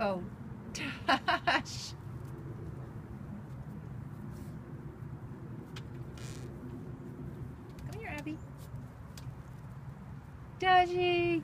Oh, Tosh. Come here, Abby. Dodgy.